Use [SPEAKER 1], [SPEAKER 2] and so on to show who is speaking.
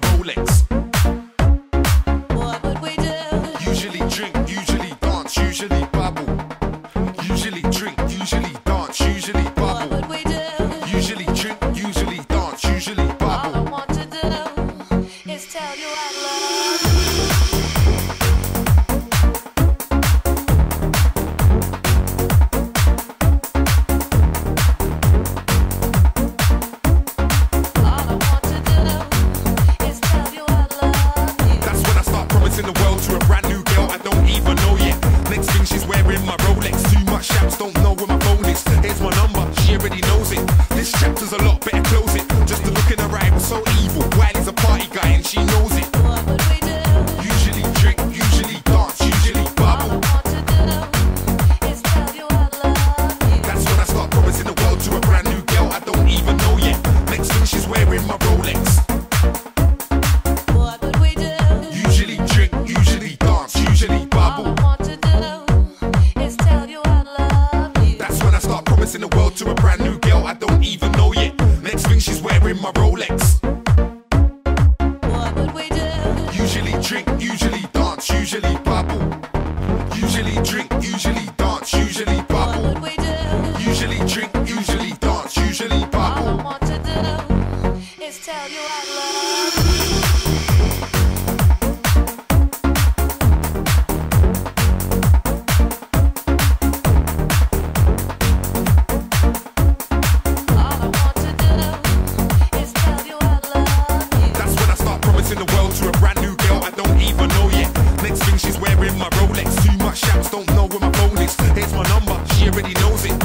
[SPEAKER 1] my road to a brand new girl I don't even know yet. Next thing she's wearing my Rolex. Too much shaps, don't know where my phone is. Here's my number, she already knows it. This chapter's a lot, better close it. Just to look in her eye was so evil. Wiley's a party guy and she knows it. Usually drink, usually dance, usually bubble. That's when I start promising the world to a brand new girl I don't even know yet. Next thing she's wearing my Rolex. to a brand new girl I don't even know yet. Next thing she's wearing my Rolex.
[SPEAKER 2] What would we do?
[SPEAKER 1] Usually drink, usually dance, usually bubble. Usually drink, usually dance, usually bubble. What
[SPEAKER 2] would we do?
[SPEAKER 1] Usually drink, usually dance, usually bubble. All I
[SPEAKER 2] want to do is tell you I love. you.
[SPEAKER 1] Next thing she's wearing my Rolex. Too much shots, don't know where my phone is. Here's my number, she already knows it.